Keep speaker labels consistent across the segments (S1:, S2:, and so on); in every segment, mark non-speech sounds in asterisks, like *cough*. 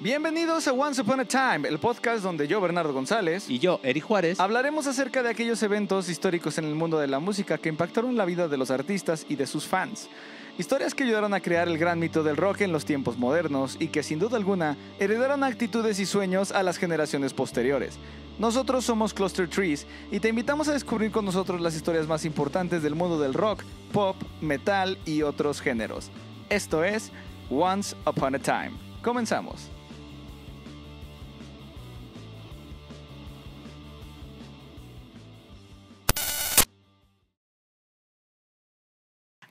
S1: Bienvenidos a Once Upon a Time, el podcast donde yo, Bernardo González,
S2: Y yo, Eric Juárez.
S1: hablaremos acerca de aquellos eventos históricos en el mundo de la música que impactaron la vida de los artistas y de sus fans. Historias que ayudaron a crear el gran mito del rock en los tiempos modernos y que sin duda alguna heredaron actitudes y sueños a las generaciones posteriores. Nosotros somos Cluster Trees y te invitamos a descubrir con nosotros las historias más importantes del mundo del rock, pop, metal y otros géneros. Esto es Once Upon a Time. Comenzamos.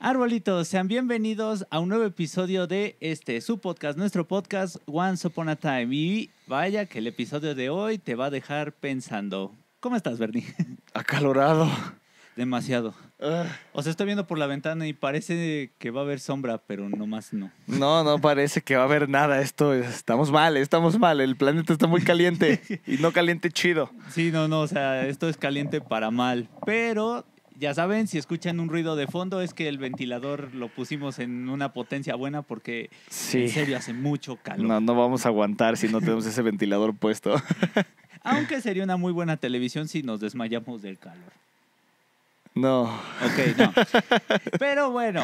S2: Arbolitos, sean bienvenidos a un nuevo episodio de este, su podcast, nuestro podcast Once Upon a Time. Y vaya que el episodio de hoy te va a dejar pensando. ¿Cómo estás, Bernie? *laughs*
S1: Acalorado.
S2: Demasiado. O sea, estoy viendo por la ventana y parece que va a haber sombra, pero nomás no.
S1: No, no parece que va a haber nada. Esto estamos mal, estamos mal. El planeta está muy caliente *laughs* y no caliente chido.
S2: Sí, no, no, o sea, esto es caliente para mal. Pero ya saben, si escuchan un ruido de fondo es que el ventilador lo pusimos en una potencia buena porque
S1: Sí.
S2: en serio hace mucho calor.
S1: No, no vamos a aguantar si no tenemos ese ventilador puesto. *laughs*
S2: Aunque sería una muy buena televisión si nos desmayamos del calor.
S1: No.
S2: Ok, no. *laughs* Pero bueno,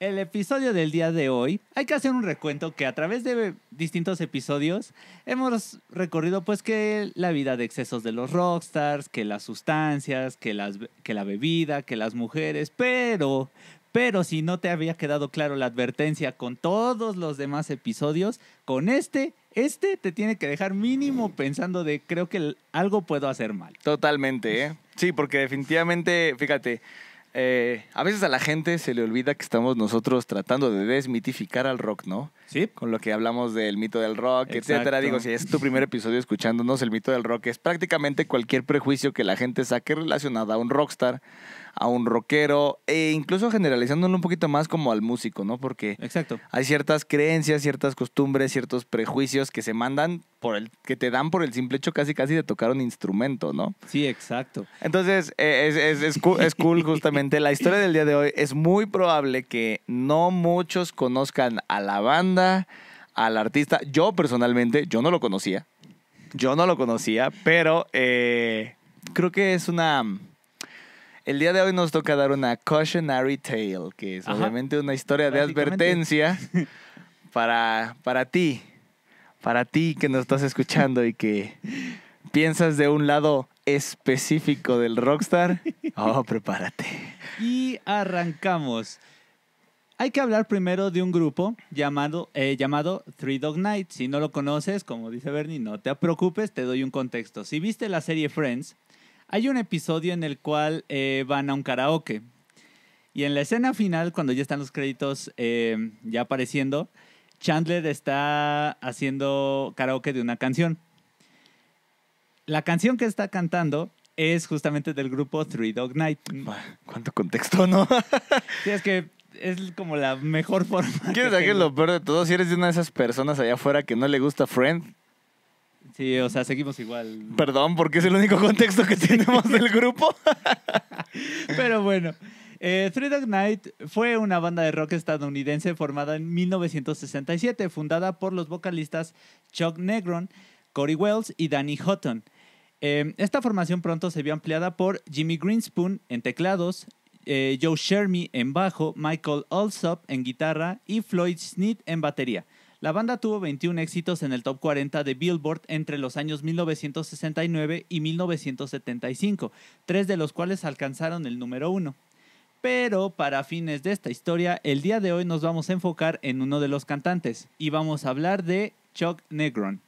S2: el episodio del día de hoy, hay que hacer un recuento que a través de distintos episodios hemos recorrido pues que la vida de excesos de los rockstars, que las sustancias, que, las, que la bebida, que las mujeres, pero... Pero si no te había quedado claro la advertencia con todos los demás episodios, con este, este te tiene que dejar mínimo pensando de creo que algo puedo hacer mal.
S1: Totalmente, ¿eh? Sí, porque definitivamente, fíjate, eh, a veces a la gente se le olvida que estamos nosotros tratando de desmitificar al rock, ¿no?
S2: ¿Sí?
S1: Con lo que hablamos del mito del rock, etcétera.
S2: Exacto.
S1: Digo, si es tu primer episodio escuchándonos, el mito del rock es prácticamente cualquier prejuicio que la gente saque relacionado a un rockstar, a un rockero, e incluso generalizándolo un poquito más como al músico, ¿no? Porque
S2: Exacto.
S1: hay ciertas creencias, ciertas costumbres, ciertos prejuicios que se mandan por el, que te dan por el simple hecho casi casi de tocar un instrumento, ¿no?
S2: Sí, exacto.
S1: Entonces, eh, es, es, es cool, es cool justamente. La historia del día de hoy es muy probable que no muchos conozcan a la banda, al artista. Yo personalmente, yo no lo conocía. Yo no lo conocía, pero eh, creo que es una... El día de hoy nos toca dar una cautionary tale, que es
S2: Ajá.
S1: obviamente una historia de advertencia *laughs* para, para ti, para ti que nos estás escuchando y que piensas de un lado específico del rockstar, oh, prepárate.
S2: Y arrancamos. Hay que hablar primero de un grupo llamado, eh, llamado Three Dog Night. Si no lo conoces, como dice Bernie, no te preocupes, te doy un contexto. Si viste la serie Friends, hay un episodio en el cual eh, van a un karaoke. Y en la escena final, cuando ya están los créditos eh, ya apareciendo, Chandler está haciendo karaoke de una canción. La canción que está cantando es justamente del grupo Three Dog Night.
S1: ¿Cuánto contexto, no? *laughs*
S2: Sí, es que es como la mejor forma.
S1: ¿Quieres saber lo peor de todo? Si eres de una de esas personas allá afuera que no le gusta Friend,
S2: Sí, o sea, seguimos igual.
S1: perdón, porque es el único contexto que tenemos del *laughs* grupo.
S2: Pero bueno, eh, Three Dog Night fue una banda de rock estadounidense formada en 1967, fundada por los vocalistas Chuck Negron, Corey Wells y Danny Houghton. Eh, esta formación pronto se vio ampliada por Jimmy Greenspoon en teclados, eh, Joe Shermy en bajo, Michael Alsop en guitarra y Floyd Sneed en batería. La banda tuvo 21 éxitos en el top 40 de Billboard entre los años 1969 y 1975, tres de los cuales alcanzaron el número uno. Pero para fines de esta historia, el día de hoy nos vamos a enfocar en uno de los cantantes y vamos a hablar de Chuck Negron.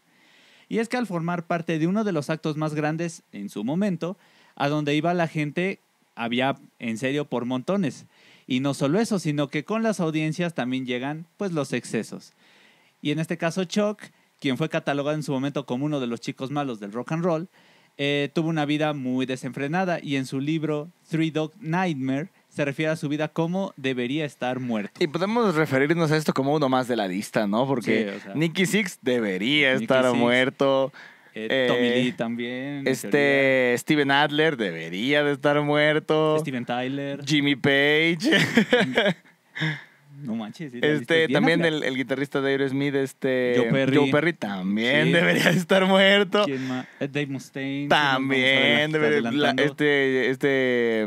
S2: Y es que al formar parte de uno de los actos más grandes en su momento, a donde iba la gente, había en serio por montones. Y no solo eso, sino que con las audiencias también llegan pues los excesos. Y en este caso Chuck, quien fue catalogado en su momento como uno de los chicos malos del rock and roll, eh, tuvo una vida muy desenfrenada y en su libro Three Dog Nightmare se refiere a su vida como debería estar muerto.
S1: Y podemos referirnos a esto como uno más de la lista, ¿no? Porque
S2: Sí, o sea.
S1: Nicky Six debería
S2: Nicky
S1: estar muerto.
S2: Eh,
S1: Eh,
S2: Tommy Lee también.
S1: Este Steven Adler debería de estar muerto.
S2: Steven Tyler.
S1: Jimmy Page.
S2: No manches. sí
S1: Este, también el, el guitarrista de Aerosmith, este...
S2: Joe Perry.
S1: también
S2: Sí.
S1: debería estar muerto.
S2: ¿Quién más? Eh, Dave Mustaine.
S1: También debería... la- este, este...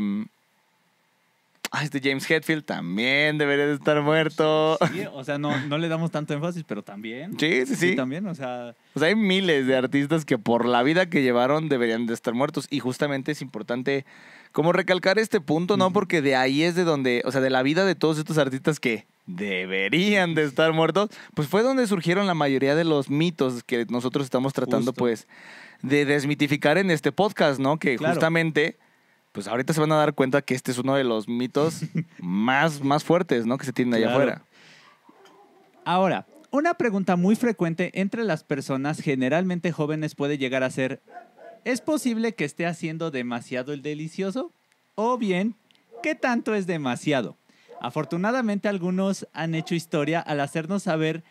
S1: ah, este James Hetfield también debería de estar muerto.
S2: Sí, o sea, no, no le damos tanto énfasis, pero también.
S1: Sí, sí, sí.
S2: también, o sea,
S1: O sea, hay miles de artistas que por la vida que llevaron deberían de estar muertos. Y justamente es importante como recalcar este punto, ¿no? Porque de ahí es de donde, o sea, de la vida de todos estos artistas que deberían de estar muertos, pues fue donde surgieron la mayoría de los mitos que nosotros estamos tratando,
S2: Justo.
S1: pues, de desmitificar en este podcast, ¿no? Que
S2: Claro.
S1: justamente, pues ahorita se van a dar cuenta que este es uno de los mitos *laughs* más, más fuertes, ¿no? Que se tienen allá
S2: Claro.
S1: afuera.
S2: Ahora, una pregunta muy frecuente entre las personas generalmente jóvenes puede llegar a ser, ¿es posible que esté haciendo demasiado el delicioso? O bien, ¿qué tanto es demasiado? Afortunadamente algunos han hecho historia al hacernos saber,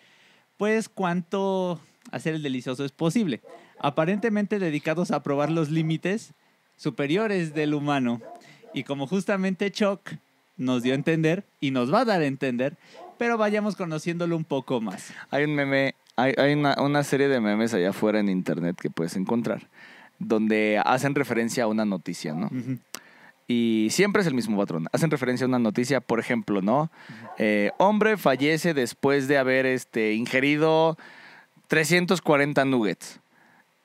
S2: pues, cuánto hacer el delicioso es posible. Aparentemente dedicados a probar los límites superiores del humano. Y como justamente Chuck nos dio a entender y nos va a dar a entender, pero vayamos conociéndolo un poco más.
S1: Hay un meme, hay, hay una, una serie de memes allá afuera en internet que puedes encontrar, donde hacen referencia a una noticia, ¿no? Y siempre es el mismo patrón. Hacen referencia a una noticia, por ejemplo, ¿no? Eh, hombre fallece después de haber este, ingerido 340 nuggets.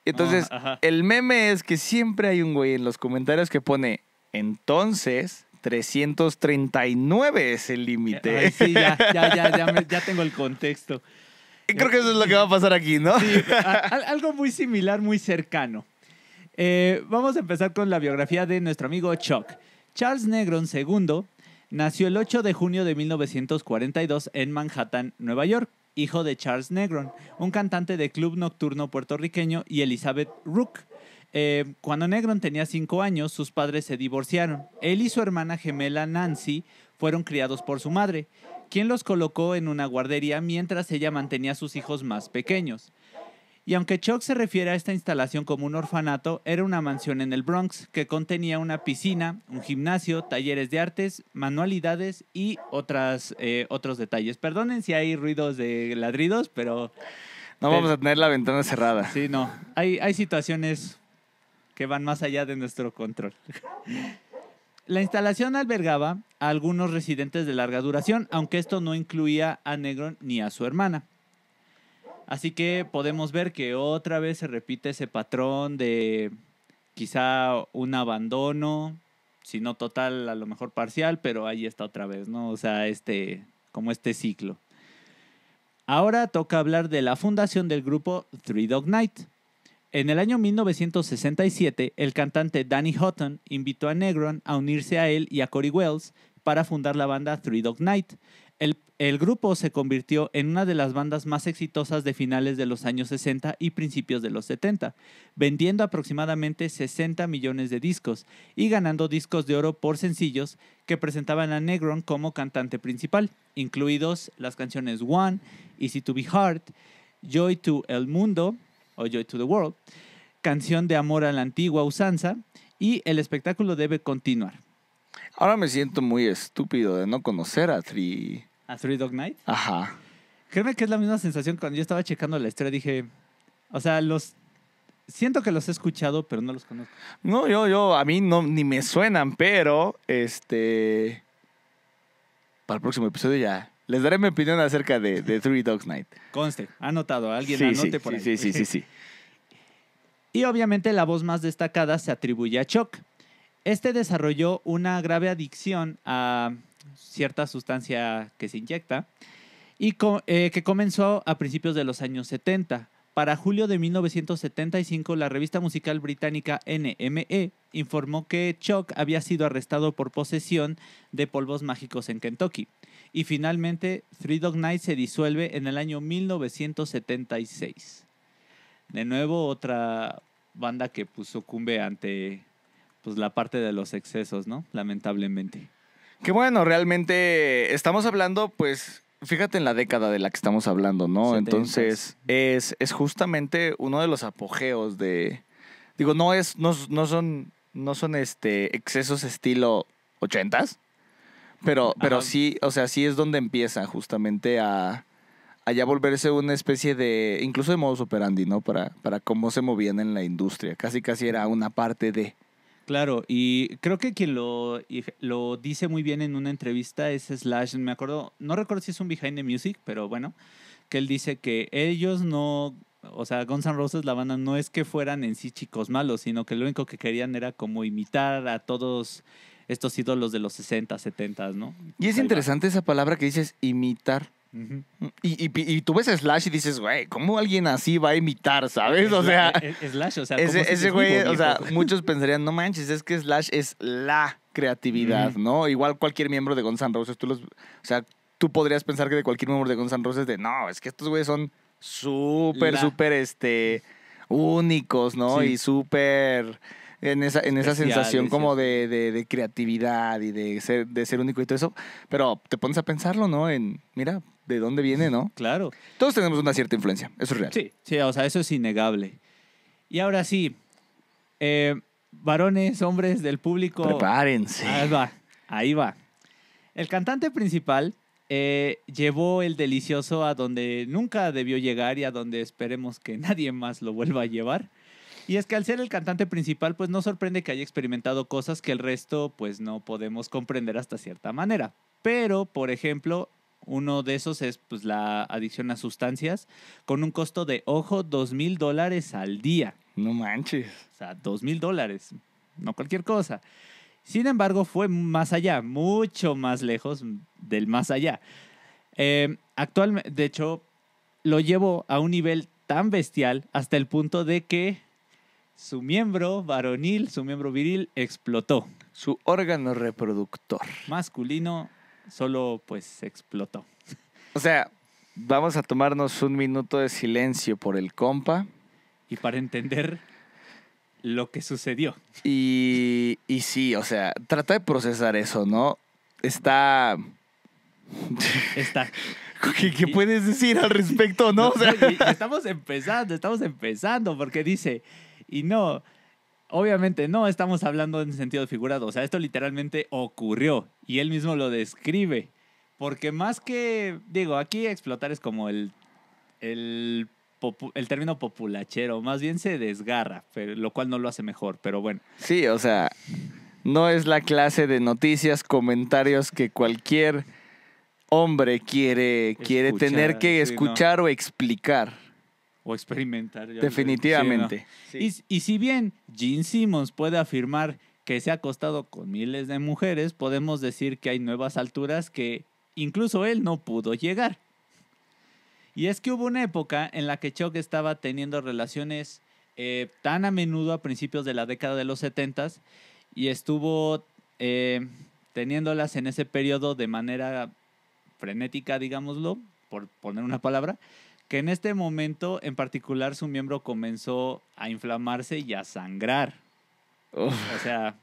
S1: Entonces, el meme es que siempre hay un güey en los comentarios que pone, entonces, 339 es el límite.
S2: Ay, sí, ya, *laughs* ya, ya, ya, me- ya tengo el contexto.
S1: Y Creo que eso es lo que va a pasar aquí, ¿no?
S2: Sí, a- a- algo muy similar, muy cercano. Eh, vamos a empezar con la biografía de nuestro amigo Chuck. Charles Negron II nació el 8 de junio de 1942 en Manhattan, Nueva York, hijo de Charles Negron, un cantante de club nocturno puertorriqueño, y Elizabeth Rook. Eh, cuando Negron tenía cinco años, sus padres se divorciaron. Él y su hermana gemela Nancy fueron criados por su madre, quien los colocó en una guardería mientras ella mantenía a sus hijos más pequeños. Y aunque Chuck se refiere a esta instalación como un orfanato, era una mansión en el Bronx que contenía una piscina, un gimnasio, talleres de artes, manualidades y otras, eh, otros detalles. Perdonen si hay ruidos de ladridos, pero
S1: No vamos a tener la ventana cerrada.
S2: sí, no. Hay, hay situaciones que van más allá de nuestro control. La instalación albergaba a algunos residentes de larga duración, aunque esto no incluía a Negron ni a su hermana. Así que podemos ver que otra vez se repite ese patrón de quizá un abandono, si no total, a lo mejor parcial, pero ahí está otra vez, ¿no? O sea, este, como este ciclo. Ahora toca hablar de la fundación del grupo Three Dog Night. En el año 1967, el cantante Danny Houghton invitó a Negron a unirse a él y a Cory Wells para fundar la banda Three Dog Night. El, grupo se convirtió en una de las bandas más exitosas de finales de los años 60 y principios de los 70, vendiendo aproximadamente 60 millones de discos y ganando discos de oro por sencillos que presentaban a Negron como cantante principal, incluidos las canciones One, Easy to Be Hard, Joy to El Mundo o Joy to the World, canción de amor a la antigua usanza y el espectáculo debe continuar.
S1: Ahora me siento muy estúpido de no conocer a Tri.
S2: ¿A Three Dog Night?
S1: Ajá.
S2: Créeme que es la misma sensación cuando yo estaba checando la historia. Dije, o sea, los. Siento que los he escuchado, pero no los conozco.
S1: No, yo, yo, a mí no, ni me suenan, pero, este, para el próximo episodio ya les daré mi opinión acerca de, de Three Dogs Night.
S2: Conste, anotado. Alguien
S1: sí,
S2: anote
S1: sí,
S2: por
S1: sí,
S2: ahí.
S1: sí, sí, sí, sí. *laughs*
S2: Y obviamente la voz más destacada se atribuye a Chuck. Este desarrolló una grave adicción a cierta sustancia que se inyecta y eh, que comenzó a principios de los años 70. Para julio de 1975, la revista musical británica NME informó que Chuck había sido arrestado por posesión de polvos mágicos en Kentucky. Y finalmente, Three Dog Night se disuelve en el año 1976. De nuevo, otra banda que sucumbe ante pues, la parte de los excesos, ¿no? Lamentablemente.
S1: Que bueno, realmente estamos hablando, pues, fíjate en la década de la que estamos hablando, ¿no? Entonces, es, es justamente uno de los apogeos de, digo, no es, no, no son, no son este excesos estilo ochentas, Pero, pero
S2: Ajá.
S1: sí, o sea, sí es donde empieza justamente a, a ya volverse una especie de, incluso de modus operandi, ¿no? Para, para cómo se movían en la industria. Casi, casi era una parte de...
S2: Claro, y creo que quien lo, lo dice muy bien en una entrevista es Slash. Me acuerdo, no recuerdo si es un Behind the Music, pero bueno, que él dice que ellos no, o sea, Guns N' Roses, la banda, no es que fueran en sí chicos malos, sino que lo único que querían era como imitar a todos estos ídolos de los 60, 70, ¿no?
S1: Y es interesante esa palabra que dices imitar. Y, y, y tú ves a Slash y dices, güey, ¿cómo alguien así va a imitar, sabes? O sea,
S2: Sla- es- Slash, o sea, ¿cómo
S1: ese,
S2: si
S1: ese güey, o sea, muchos pensarían, no manches, es que Slash es la creatividad. ¿no? Igual cualquier miembro de Guns N' Roses, tú los, o sea, tú podrías pensar que de cualquier miembro de Guns N' Roses, de, no, es que estos güeyes son súper, súper, este, únicos, ¿no?
S2: Sí.
S1: Y súper... En esa, en esa sensación como de, de- de creatividad y de ser, de ser único y todo eso. Pero te pones a pensarlo, ¿no? En, mira, ¿de dónde viene, no?
S2: Claro.
S1: Todos tenemos una cierta influencia, eso es real.
S2: Sí, sí, o sea, eso es innegable. Y ahora sí, eh, varones, hombres del público.
S1: Prepárense.
S2: Ahí va, ahí va. El cantante principal eh, llevó el delicioso a donde nunca debió llegar y a donde esperemos que nadie más lo vuelva a llevar. Y es que al ser el cantante principal, pues no sorprende que haya experimentado cosas que el resto, pues no podemos comprender hasta cierta manera. Pero, por ejemplo, uno de esos es pues la adicción a sustancias con un costo de, ojo, dos mil dólares al día.
S1: No manches.
S2: O sea, dos mil dólares, no cualquier cosa. Sin embargo, fue más allá, mucho más lejos del más allá. Eh, actualmente, de hecho, lo llevó a un nivel tan bestial hasta el punto de que su miembro varonil, su miembro viril, explotó.
S1: Su órgano reproductor.
S2: Masculino solo pues explotó.
S1: O sea, vamos a tomarnos un minuto de silencio por el compa.
S2: Y para entender lo que sucedió.
S1: Y, y sí, o sea, trata de procesar eso, ¿no? Está... *laughs*
S2: Está.
S1: ¿Qué, qué puedes decir al respecto, no? *laughs* O sea,
S2: estamos empezando, estamos empezando, porque dice, y no, obviamente no estamos hablando en sentido figurado, o sea, esto literalmente ocurrió y él mismo lo describe, porque más que, digo, aquí explotar es como el, el, término populachero, más bien se desgarra, pero, lo cual no lo hace mejor, pero bueno.
S1: sí, o sea, no es la clase de noticias, comentarios que cualquier hombre quiere, quiere
S2: Escuchar,
S1: tener que
S2: sí, no.
S1: escuchar o explicar.
S2: O experimentar.
S1: Definitivamente.
S2: sí, ¿no? Y, y si bien Gene Simmons puede afirmar que se ha acostado con miles de mujeres, podemos decir que hay nuevas alturas que incluso él no pudo llegar. Y es que hubo una época en la que Chuck estaba teniendo relaciones eh, tan a menudo a principios de la década de los 70 y estuvo eh, teniéndolas en ese periodo de manera frenética, digámoslo, por poner una palabra, que en este momento en particular su miembro comenzó a inflamarse y a sangrar.
S1: Uf.
S2: O sea,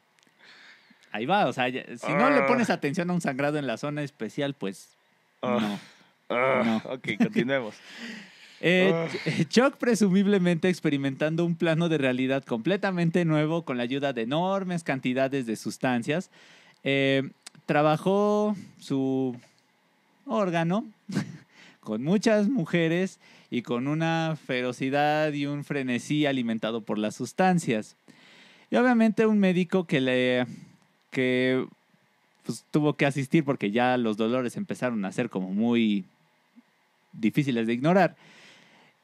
S2: ahí va. O sea, si no le pones atención a un sangrado en la zona especial, pues
S1: Ah.
S2: no.
S1: Ah,
S2: No.
S1: Ok, continuemos. *laughs*
S2: Eh,
S1: Ah.
S2: Ch- *laughs* Chuck presumiblemente experimentando un plano de realidad completamente nuevo con la ayuda de enormes cantidades de sustancias, eh, trabajó su órgano con muchas mujeres y con una ferocidad y un frenesí alimentado por las sustancias. Y obviamente un médico que le que pues, tuvo que asistir porque ya los dolores empezaron a ser como muy difíciles de ignorar.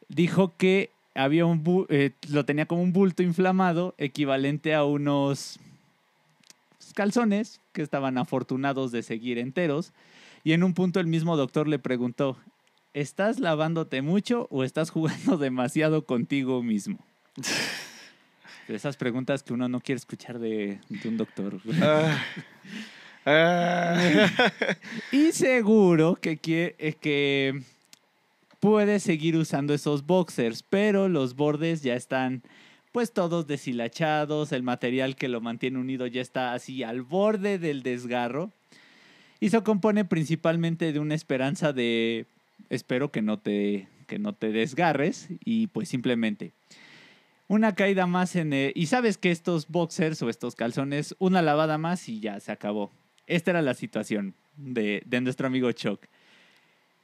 S2: Dijo que había un eh, lo tenía como un bulto inflamado equivalente a unos calzones que estaban afortunados de seguir enteros. Y en un punto el mismo doctor le preguntó, ¿estás lavándote mucho o estás *laughs* jugando demasiado contigo mismo? *laughs* Esas preguntas que uno no quiere escuchar de, de un doctor.
S1: Ah. Ah.
S2: Y seguro que, quie- eh, que puede seguir usando esos boxers, pero los bordes ya están pues todos deshilachados, el material que lo mantiene unido ya está así al borde del desgarro. Y se compone principalmente de una esperanza de espero que no te que no te desgarres y pues simplemente una caída más en y sabes que estos boxers o estos calzones una lavada más y ya se acabó. Esta era la situación de, de nuestro amigo Chuck.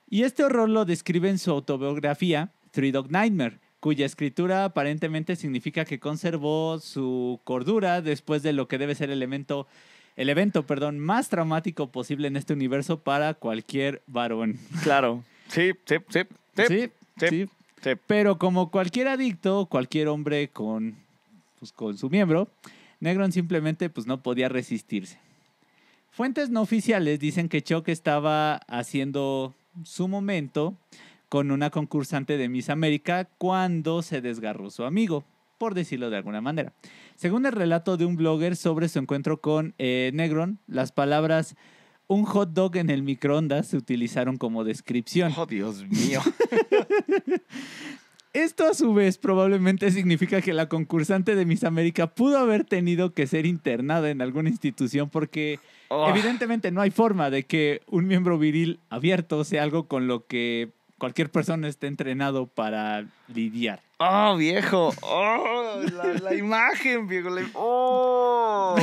S2: Y este horror lo describe en su autobiografía, Three Dog Nightmare, cuya escritura aparentemente significa que conservó su cordura después de lo que debe ser el evento, el evento perdón, más traumático posible en este universo para cualquier varón.
S1: Claro. Sí, sí, sí. Sí.
S2: Sí,
S1: sí.
S2: Pero como cualquier adicto, cualquier hombre con, pues, con su miembro, Negron simplemente pues, no podía resistirse. Fuentes no oficiales dicen que Chuck estaba haciendo su momento con una concursante de Miss América cuando se desgarró su amigo, por decirlo de alguna manera. Según el relato de un blogger sobre su encuentro con eh, Negron, las palabras un hot dog en el microondas se utilizaron como descripción.
S1: Oh, Dios mío. *laughs*
S2: Esto a su vez probablemente significa que la concursante de Miss América pudo haber tenido que ser internada en alguna institución porque
S1: Oh.
S2: evidentemente no hay forma de que un miembro viril abierto sea algo con lo que cualquier persona esté entrenado para lidiar.
S1: Oh, viejo. Oh, la, la imagen, viejo. la- Oh.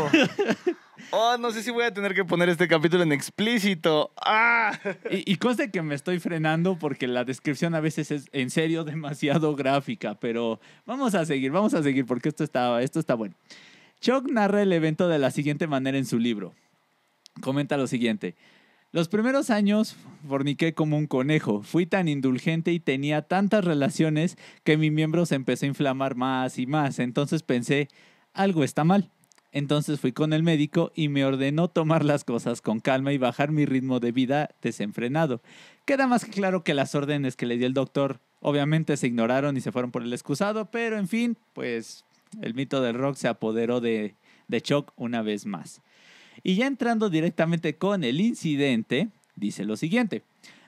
S1: Oh, no sé si voy a tener que poner este capítulo en explícito. Ah.
S2: Y, y conste que me estoy frenando porque la descripción a veces es en serio *laughs* demasiado gráfica, pero vamos a seguir, vamos a seguir porque esto está, esto está bueno. Chuck narra el evento de la siguiente manera en su libro. Comenta lo siguiente. Los primeros años forniqué como un conejo. Fui tan indulgente y tenía tantas relaciones que mi miembro se empezó a inflamar más y más. Entonces pensé, algo está mal. Entonces fui con el médico y me ordenó tomar las cosas con calma y bajar mi ritmo de vida desenfrenado. Queda más que claro que las órdenes que le dio el doctor obviamente se ignoraron y se fueron por el excusado, pero en fin, pues el mito del rock se apoderó de, de Chuck una vez más. Y ya entrando directamente con el incidente, dice lo siguiente.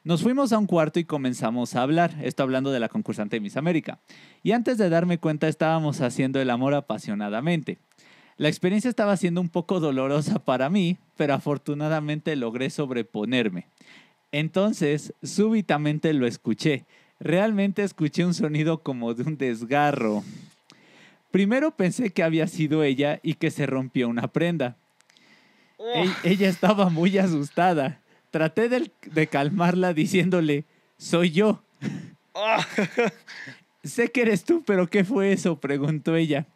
S2: Nos fuimos a un cuarto y comenzamos a hablar, esto hablando de la concursante Miss América. Y antes de darme cuenta estábamos haciendo el amor apasionadamente. La experiencia estaba siendo un poco dolorosa para mí, pero afortunadamente logré sobreponerme. Entonces, súbitamente lo escuché. Realmente escuché un sonido como de un desgarro. Primero pensé que había sido ella y que se rompió una prenda. E- ella estaba muy asustada. Traté de, de calmarla diciéndole, soy yo. *laughs* Sé que eres tú, pero ¿qué fue eso? preguntó ella.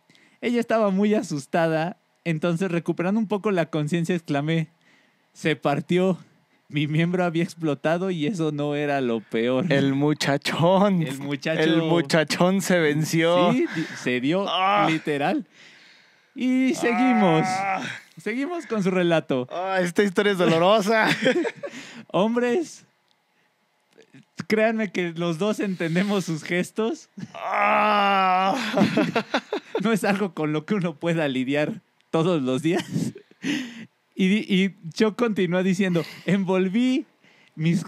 S2: Ella estaba muy asustada, entonces recuperando un poco la conciencia exclamé, se partió. Mi miembro había explotado y eso no era lo peor.
S1: El muchachón.
S2: El muchacho-
S1: El muchachón se venció.
S2: Sí, se dio
S1: Ah.
S2: literal. Y seguimos.
S1: Ah.
S2: Seguimos con su relato.
S1: Ah, esta historia es dolorosa. *laughs*
S2: Hombres, créanme que los dos entendemos sus gestos.
S1: Ah. *laughs*
S2: No es algo con lo que uno pueda lidiar todos los días. Y, y yo continúa diciendo, envolví mis,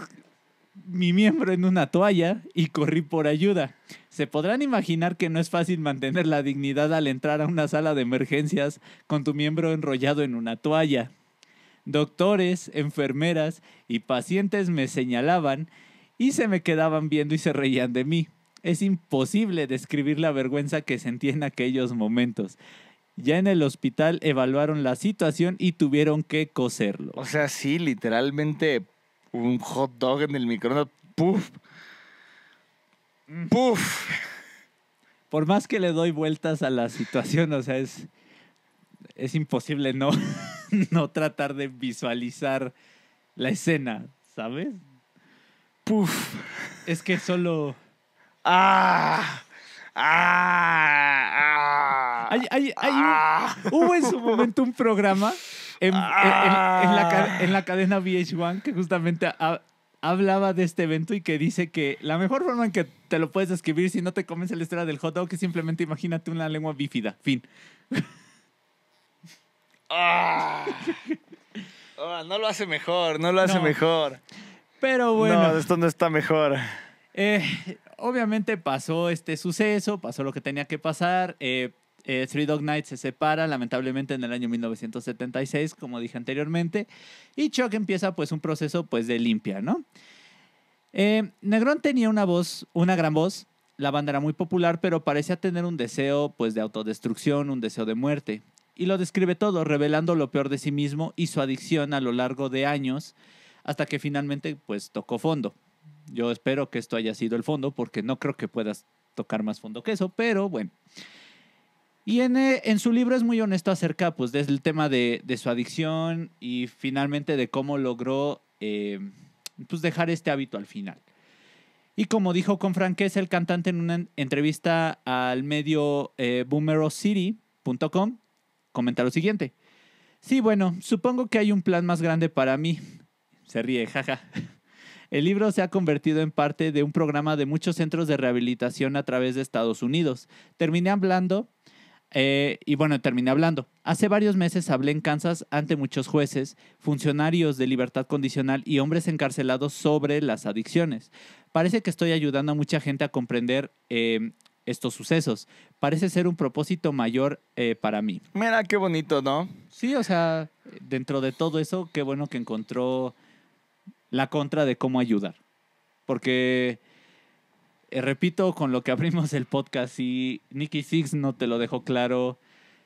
S2: mi miembro en una toalla y corrí por ayuda. Se podrán imaginar que no es fácil mantener la dignidad al entrar a una sala de emergencias con tu miembro enrollado en una toalla. Doctores, enfermeras y pacientes me señalaban y se me quedaban viendo y se reían de mí. Es imposible describir la vergüenza que sentí en aquellos momentos. Ya en el hospital evaluaron la situación y tuvieron que coserlo.
S1: O sea, sí, literalmente un hot dog en el microondas. Puf. Puf.
S2: Por más que le doy vueltas a la situación, o sea, es, es imposible no, *laughs* no tratar de visualizar la escena, ¿sabes?
S1: Puf.
S2: Es que solo...
S1: Ah. Ah. Ah.
S2: Hay, hay- hay un-
S1: Ah.
S2: hubo en su momento un programa en, en- en- en la, ca- en la cadena VH1 que justamente ha- hablaba de este evento y que dice que la mejor forma en que te lo puedes describir si no te convence la historia del hot dog es simplemente imagínate una lengua bífida. Fin.
S1: Ah. Ah, no lo hace mejor, no lo hace
S2: No.
S1: mejor.
S2: Pero bueno.
S1: No, esto no está mejor.
S2: Eh, obviamente pasó este suceso, pasó lo que tenía que pasar. eh, eh, Three Dog Night se separa, lamentablemente, en el año 1976, como dije anteriormente. Y Chuck empieza, pues, un proceso, pues, de limpia, ¿no? Eh, Negrón tenía una voz, una gran voz. La banda era muy popular, pero parecía tener un deseo, pues, de autodestrucción, un deseo de muerte. y lo describe todo, revelando lo peor de sí mismo y su adicción a lo largo de años, hasta que finalmente pues tocó fondo. Yo espero que esto haya sido el fondo, porque no creo que puedas tocar más fondo que eso, pero bueno. Y en, eh, en su libro es muy honesto acerca pues, del tema de, de su adicción y finalmente de cómo logró eh, pues, dejar este hábito al final. Y como dijo con franqueza el cantante en una entrevista al medio eh, boomerocity.com, comenta lo siguiente. Sí, bueno, supongo que hay un plan más grande para mí. Se ríe, jaja. *laughs* El libro se ha convertido en parte de un programa de muchos centros de rehabilitación a través de Estados Unidos. Terminé hablando, eh, y bueno, terminé hablando. Hace varios meses hablé en Kansas ante muchos jueces, funcionarios de libertad condicional y hombres encarcelados sobre las adicciones. Parece que estoy ayudando a mucha gente a comprender eh, estos sucesos. Parece ser un propósito mayor eh, para mí.
S1: Mira qué bonito, ¿no?
S2: Sí, o sea, dentro de todo eso, qué bueno que encontró la contra de cómo ayudar. Porque, eh, repito, con lo que abrimos el podcast, si Nicky Six no te lo dejó claro,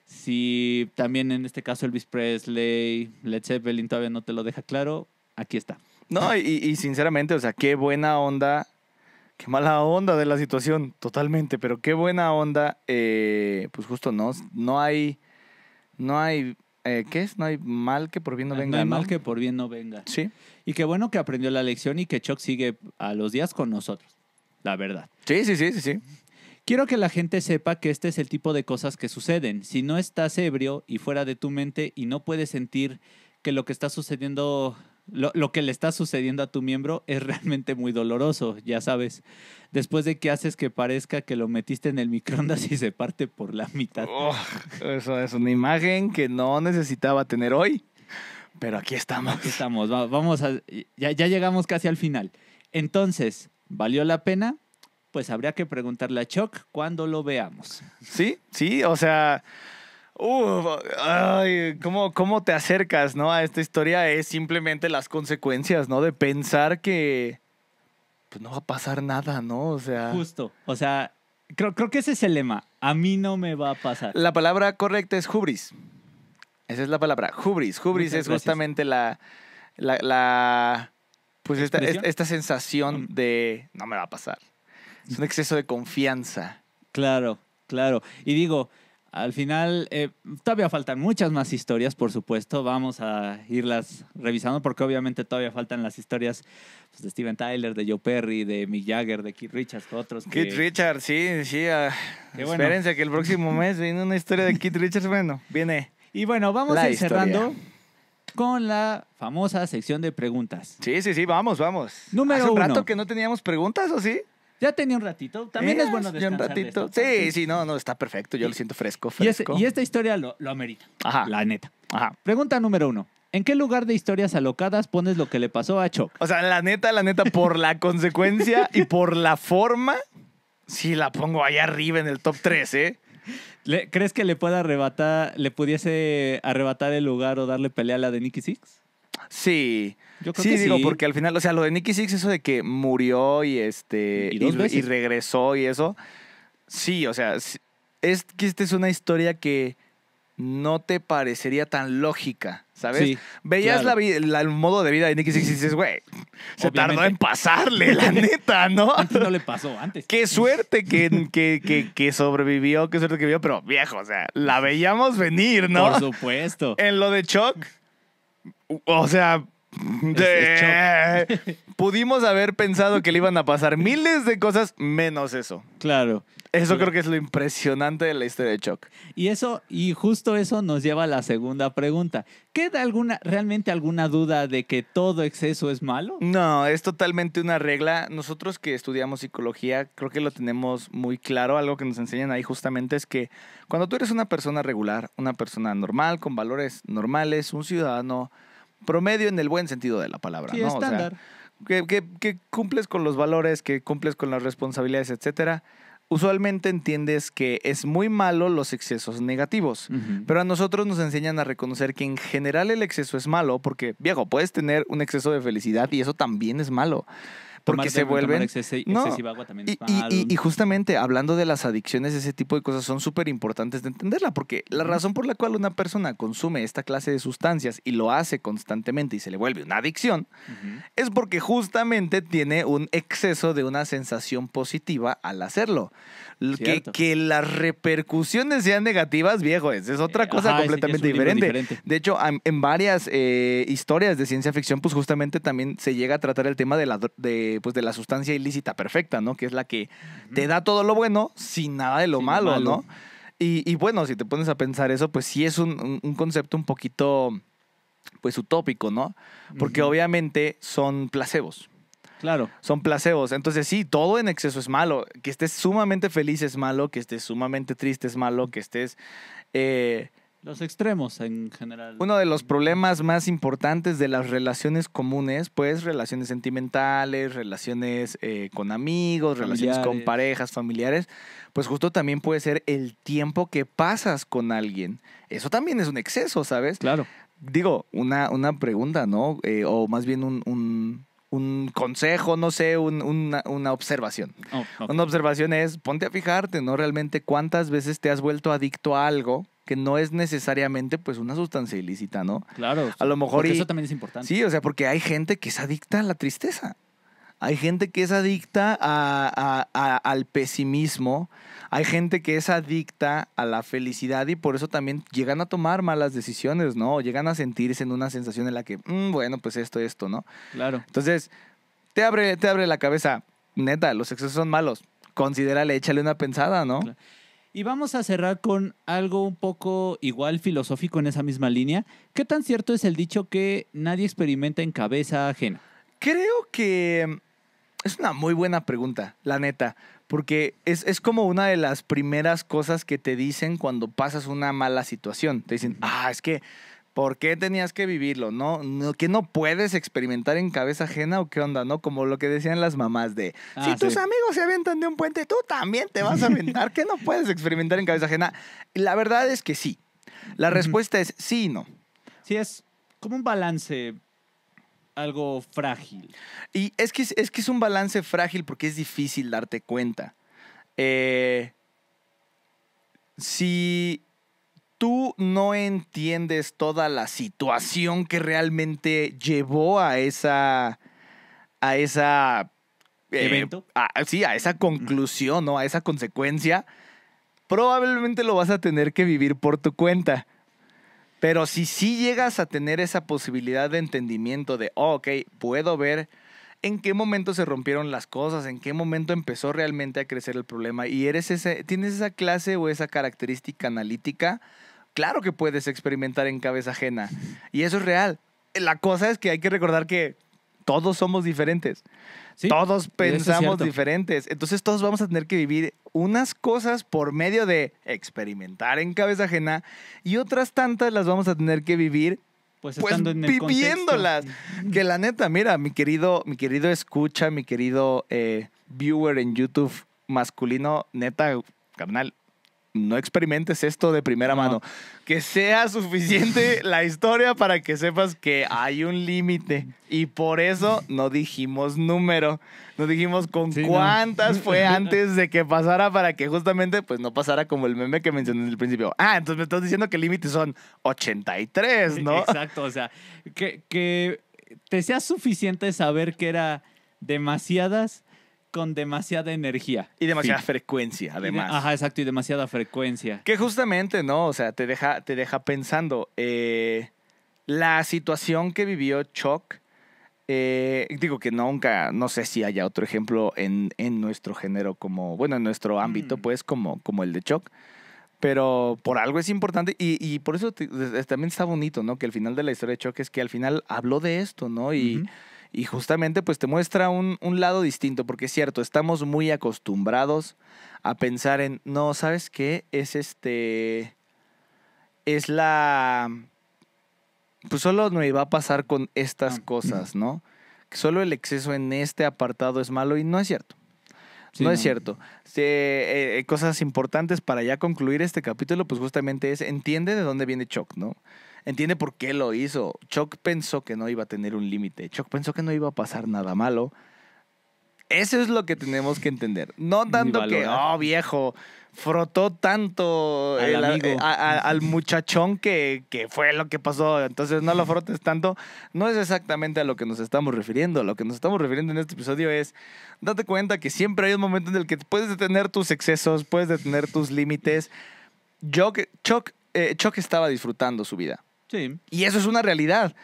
S2: si también en este caso Elvis Presley, Led Zeppelin todavía no te lo deja claro, aquí está.
S1: No, y, y sinceramente, o sea, qué buena onda, qué mala onda de la situación, totalmente, pero qué buena onda, eh, pues justo no, no hay, no hay, eh, ¿qué es? No hay mal que por bien no venga.
S2: Ah, hay
S1: ¿no?
S2: mal que por bien no venga.
S1: Sí,
S2: Y qué bueno que aprendió la lección y que Chuck sigue a los días con nosotros, la verdad.
S1: sí, sí, sí, sí, sí.
S2: Quiero que la gente sepa que este es el tipo de cosas que suceden. Si no estás ebrio y fuera de tu mente y no puedes sentir que lo que está sucediendo, lo, lo que le está sucediendo a tu miembro es realmente muy doloroso, ya sabes. Después de que haces que parezca que lo metiste en el microondas y se parte por la mitad.
S1: Oh, eso es una imagen que no necesitaba tener hoy, pero aquí estamos.
S2: Aquí estamos, va- vamos a, ya, ya llegamos casi al final. Entonces, ¿valió la pena? Pues habría que preguntarle a Chuck cuando lo veamos.
S1: Sí, sí, o sea, ay, ¿cómo, ¿cómo te acercas ¿no? a esta historia? Es simplemente las consecuencias, ¿no? De pensar que pues, no va a pasar nada, ¿no? O sea,
S2: Justo. O sea, creo, creo que ese es el lema. A mí no me va a pasar.
S1: la palabra correcta es hubris. Esa es la palabra, hubris. Hubris
S2: Muchas
S1: es
S2: gracias.
S1: justamente la, la, la- pues esta, esta sensación de no me va a pasar. Es un exceso de confianza.
S2: Claro, claro. Y digo, al final, eh, todavía faltan muchas más historias, por supuesto. Vamos a irlas revisando porque obviamente todavía faltan las historias pues, de Steven Tyler, de Joe Perry, de Mick Jagger, de Keith Richards, otros que...
S1: Keith Richards, sí, sí.
S2: Qué bueno.
S1: Espérense que el próximo mes viene una historia de Keith Richards. Bueno, viene.
S2: Y bueno, vamos a ir
S1: historia.
S2: Con la famosa sección de preguntas.
S1: Sí, sí, sí, vamos, vamos.
S2: Número
S1: Hace un
S2: uno.
S1: rato que no teníamos preguntas, ¿o sí?
S2: Ya tenía un ratito. También
S1: Eh,
S2: es bueno
S1: ya un
S2: descansar de
S1: ratito. Sí, sí, no, no, está perfecto. Yo lo siento fresco,
S2: Y,
S1: fresco.
S2: y esta historia lo, lo amerita.
S1: Ajá,
S2: La neta.
S1: ajá.
S2: Pregunta número uno. ¿En qué lugar de historias alocadas pones lo que le pasó a Chuck?
S1: O sea, la neta, la neta, por la *laughs* consecuencia y por la forma, sí la pongo ahí arriba en el top 3, ¿eh?
S2: ¿Le- ¿Crees que le pueda arrebatar, le pudiese arrebatar el lugar o darle pelea a la de Nicky Six?
S1: Sí.
S2: Yo creo
S1: Sí,
S2: que
S1: digo,
S2: sí.
S1: porque al final, o sea, lo de Nicky Six, eso de que murió y este.
S2: Y
S1: regresó y eso. Sí, o sea, es que esta es una historia que no te parecería tan lógica, ¿sabes?
S2: Sí,
S1: Veías
S2: claro.
S1: la vi- la- el modo de vida de Nicky Six y dices, güey, se tardó en pasarle, la *laughs* neta, ¿no?
S2: Antes no le pasó, antes.
S1: Qué suerte que, que, que, que sobrevivió, qué suerte que vivió, pero viejo, o sea, la veíamos venir, ¿no?
S2: Por supuesto.
S1: En lo de Chuck, o sea, de- pudimos haber pensado que le iban a pasar miles de cosas menos eso.
S2: Claro.
S1: Eso
S2: Claro.
S1: creo que es lo impresionante de la historia de Chuck.
S2: Y eso, y justo eso nos lleva a la segunda pregunta. ¿Queda alguna, realmente alguna duda de que todo exceso es malo?
S1: No, es totalmente una regla. Nosotros que estudiamos psicología, creo que lo tenemos muy claro. Algo que nos enseñan ahí justamente es que cuando tú eres una persona regular, una persona normal, con valores normales, un ciudadano promedio en el buen sentido de la palabra,
S2: Sí,
S1: ¿no? O sea,
S2: estándar.
S1: Que, que- que cumples con los valores, que cumples con las responsabilidades, etcétera, usualmente entiendes que es muy malo los excesos negativos. Pero a nosotros nos enseñan a reconocer que en general el exceso es malo, porque, viejo, puedes tener un exceso de felicidad y eso también es malo.
S2: Tomar
S1: se
S2: de-
S1: vuelven-
S2: excesi-
S1: No,
S2: excesiva agua también
S1: Y,
S2: es
S1: y-
S2: malo.
S1: y- y justamente hablando de las adicciones, ese tipo de cosas son súper importantes de entenderla, porque la razón por la cual una persona consume esta clase de sustancias y lo hace constantemente y se le vuelve una adicción, es porque justamente tiene un exceso de una sensación positiva al hacerlo. Que, que las repercusiones sean negativas, viejo, esa es otra
S2: Eh,
S1: cosa
S2: ajá, es
S1: completamente diferente.
S2: diferente.
S1: De hecho, en varias eh, historias de ciencia ficción, pues justamente también se llega a tratar el tema de la, dro- de, pues, de la sustancia ilícita perfecta, ¿no? Que es la que te da todo lo bueno sin nada de lo
S2: Sin
S1: malo,
S2: malo.
S1: ¿no? Y, y bueno, si te pones a pensar eso, pues sí es un, concepto un poquito, pues utópico, ¿no? Porque obviamente son placebos.
S2: Claro.
S1: Son placebos. Entonces, sí, todo en exceso es malo. Que estés sumamente feliz es malo, que estés sumamente triste es malo, que estés... eh,
S2: Los extremos en general.
S1: uno de los problemas más importantes de las relaciones comunes, pues relaciones sentimentales, relaciones eh, con amigos, relaciones con parejas, familiares, pues justo también puede ser el tiempo que pasas con alguien. Eso también es un exceso, ¿sabes?
S2: Claro.
S1: Digo, una, una pregunta, ¿no? Eh, o más bien un, un- un consejo, no sé, un- una, una observación.
S2: Oh.
S1: Una observación es, ponte a fijarte, ¿no? Realmente cuántas veces te has vuelto adicto a algo que no es necesariamente pues una sustancia ilícita, ¿no?
S2: Claro.
S1: A lo mejor y-
S2: eso también es importante.
S1: Sí, o sea, porque hay gente que es adicta a la tristeza. Hay gente que es adicta a- a- a- al pesimismo. Hay gente que es adicta a la felicidad y por eso también llegan a tomar malas decisiones, ¿no? O llegan a sentirse en una sensación en la que, "Mm, bueno, pues esto, esto, ¿no?
S2: Claro.
S1: Entonces, te abre, te abre la cabeza. Neta, los excesos son malos. Considérale, échale una pensada, ¿no?
S2: Claro. Y vamos a cerrar con algo un poco igual filosófico en esa misma línea. ¿Qué tan cierto es el dicho que nadie experimenta en cabeza ajena?
S1: Creo que es una muy buena pregunta, la neta, porque es, es como una de las primeras cosas que te dicen cuando pasas una mala situación. Te dicen, ah, es que, ¿por qué tenías que vivirlo? ¿No? no ¿Que no puedes experimentar en cabeza ajena o qué onda? ¿No? Como lo que decían las mamás de, si
S2: Ah,
S1: tus
S2: sí.
S1: amigos se aventan de un puente, tú también te vas a aventar, que no puedes experimentar en cabeza ajena. La verdad es que sí. La respuesta es sí y no.
S2: Sí, es como un balance algo frágil.
S1: Y es que es, que es un balance frágil porque es difícil darte cuenta. Eh, si tú no entiendes toda la situación que realmente llevó a esa. a esa. eh,
S2: ¿Evento?
S1: a- sí, a esa conclusión, ¿no? A esa consecuencia, probablemente lo vas a tener que vivir por tu cuenta. Pero si sí llegas a tener esa posibilidad de entendimiento de, oh, ok, puedo ver en qué momento se rompieron las cosas, en qué momento empezó realmente a crecer el problema y eres ese, tienes esa clase o esa característica analítica, claro que puedes experimentar en cabeza ajena. Y eso es real. La cosa es que hay que recordar que todos somos diferentes.
S2: Sí,
S1: Todos
S2: es
S1: pensamos diferentes. Entonces todos vamos a tener que vivir unas cosas por medio de experimentar en cabeza ajena y otras tantas las vamos a tener que vivir
S2: Pues,
S1: pues
S2: estando en el
S1: viviéndolas.
S2: contexto.
S1: Que la neta, mira, mi querido, mi querido escucha, mi querido eh, viewer en YouTube masculino, neta, carnal, no experimentes esto de primera
S2: No.
S1: mano. Que sea suficiente *laughs* la historia para que sepas que hay un límite. Y por eso no dijimos número. No dijimos con
S2: Sí, no.
S1: cuántas fue *laughs* antes de que pasara para que justamente pues no pasara como el meme que mencioné en el principio. Ah, entonces me estás diciendo que el límite son 83, ¿no? *laughs*
S2: Exacto, o sea, que, que te sea suficiente saber que era demasiadas con demasiada energía.
S1: Y demasiada frecuencia,
S2: de-
S1: además.
S2: ajá, exacto, y demasiada frecuencia.
S1: Que justamente, ¿no? O sea, te deja, te deja pensando. eh, la situación que vivió Chuck, eh, digo que nunca, no sé si haya otro ejemplo en, en nuestro género como, bueno, en nuestro ámbito,
S2: Mm.
S1: pues, como, como el de Chuck. Pero por algo es importante y, y por eso te- también está bonito, ¿no? Que el final de la historia de Chuck es que al final habló de esto, ¿no? Y. y justamente pues te muestra un, un lado distinto, porque es cierto, estamos muy acostumbrados a pensar en, no, ¿sabes qué? Es este, es la, pues solo me va a pasar con estas
S2: Ah.
S1: cosas, ¿no? Que solo el exceso en este apartado es malo y no es cierto.
S2: Sí,
S1: no, es cierto. Eh, eh, cosas importantes para ya concluir este capítulo, pues justamente es, entiende de dónde viene Chuck, ¿no? Entiende por qué lo hizo. Chuck pensó que no iba a tener un límite. Chuck pensó que no iba a pasar nada malo. Eso es lo que tenemos que entender. No tanto que, oh, viejo, frotó tanto
S2: Al
S1: el-
S2: amigo.
S1: a- a- al muchachón que, que fue lo que pasó. Entonces no lo frotes tanto. No es exactamente a lo que nos estamos refiriendo. Lo que nos estamos refiriendo en este episodio es, date cuenta que siempre hay un momento en el que puedes detener tus excesos, puedes detener tus límites. Chuck, Chuck, eh, Chuck estaba disfrutando su vida.
S2: Sí.
S1: Y eso es una realidad.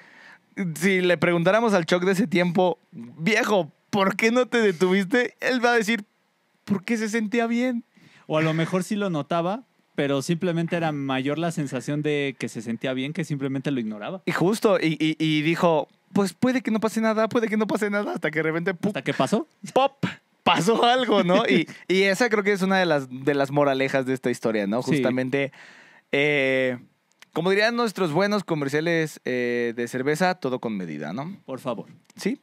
S1: Si le preguntáramos al Chuck de ese tiempo, viejo, ¿por qué no te detuviste? Él va a decir, porque se sentía bien.
S2: O a lo mejor sí lo notaba, pero simplemente era mayor la sensación de que se sentía bien que simplemente lo ignoraba.
S1: Y justo, y, y- y dijo, pues puede que no pase nada, puede que no pase nada, hasta que de repente, ¡pum!
S2: ¿Hasta qué pasó?
S1: ¡pop! Pasó algo, ¿no? Y, y esa creo que es una de las, de las moralejas de esta historia, ¿no?
S2: Sí.
S1: Justamente, eh, como dirían nuestros buenos comerciales eh, de cerveza, todo con medida, ¿no?
S2: Por favor.
S1: ¿Sí?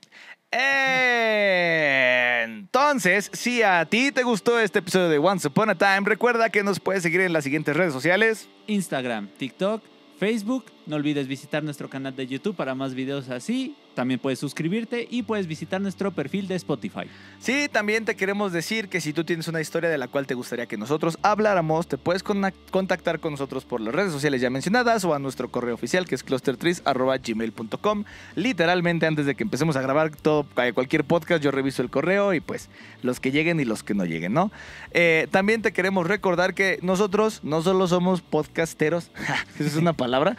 S1: Entonces, si a ti te gustó este episodio de Once Upon a Time, recuerda que nos puedes seguir en las siguientes redes sociales.
S2: Instagram, TikTok, Facebook. No olvides visitar nuestro canal de YouTube para más videos así. También puedes suscribirte y puedes visitar nuestro perfil de Spotify.
S1: Sí, también te queremos decir que si tú tienes una historia de la cual te gustaría que nosotros habláramos, te puedes contactar con nosotros por las redes sociales ya mencionadas o a nuestro correo oficial que es clustertrees.gmail.com. Literalmente antes de que empecemos a grabar todo, eh, cualquier podcast, yo reviso el correo y pues los que lleguen y los que no lleguen, ¿no? Eh, también te queremos recordar que nosotros no solo somos podcasteros, *laughs* esa es una palabra,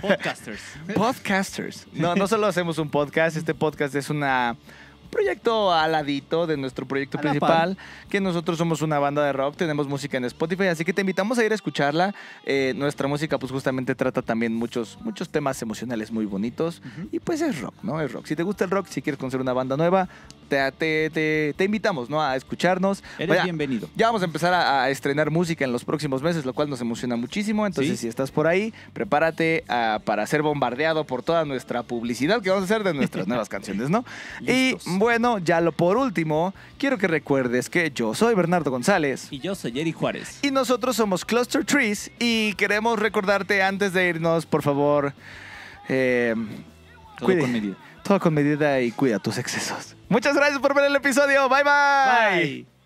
S2: Podcasters.
S1: Podcasters. No, no solo hacemos un podcast, este podcast es una un proyecto aladito de nuestro proyecto
S2: A
S1: principal, que nosotros somos una banda de rock, tenemos música en Spotify, así que te invitamos a ir a escucharla. Eh, nuestra música pues justamente trata también muchos, muchos temas emocionales muy bonitos y pues es rock, ¿no? Es rock. Si te gusta el rock, si quieres conocer una banda nueva, te, te, te- te invitamos, ¿no? A escucharnos.
S2: Eres
S1: Vaya,
S2: bienvenido.
S1: ya vamos a empezar a, a estrenar música en los próximos meses, lo cual nos emociona muchísimo. Entonces,
S2: Sí.
S1: si estás por ahí, prepárate ah, para ser bombardeado por toda nuestra publicidad que vamos a hacer de nuestras nuevas canciones, ¿no? *laughs*
S2: Listos.
S1: Y bueno, ya lo por último, quiero que recuerdes que yo soy Bernardo González.
S2: Y yo soy Eri Juárez.
S1: Y nosotros somos Cluster Trees y queremos recordarte antes de irnos, por favor, eh,
S2: Todo
S1: cuide.
S2: con medida.
S1: todo con medida y cuida tus excesos. Muchas gracias por ver el episodio. Bye bye.
S2: Bye.